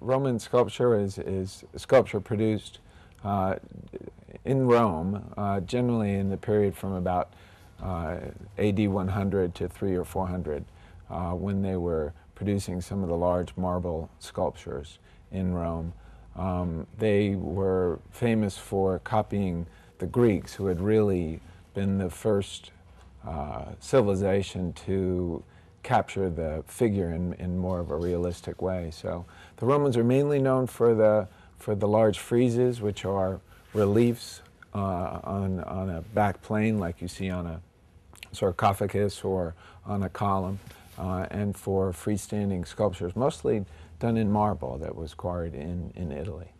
Roman sculpture is, is sculpture produced uh, in Rome, uh, generally in the period from about uh, AD 100 to 3 or 400, uh, when they were producing some of the large marble sculptures in Rome. Um, they were famous for copying the Greeks, who had really been the first uh, civilization to capture the figure in, in more of a realistic way. So the Romans are mainly known for the, for the large friezes, which are reliefs uh, on, on a back plane like you see on a sarcophagus or on a column, uh, and for freestanding sculptures, mostly done in marble that was quarried in, in Italy.